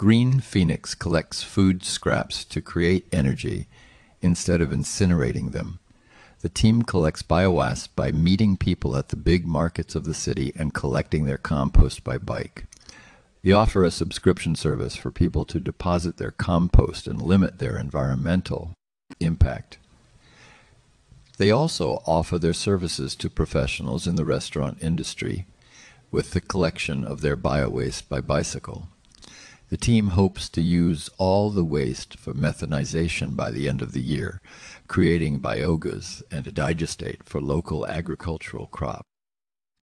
Green Phoenix collects food scraps to create energy instead of incinerating them. The team collects biowaste by meeting people at the big markets of the city and collecting their compost by bike. They offer a subscription service for people to deposit their compost and limit their environmental impact. They also offer their services to professionals in the restaurant industry with the collection of their biowaste by bicycle. The team hopes to use all the waste for methanization by the end of the year, creating biogas and a digestate for local agricultural crops.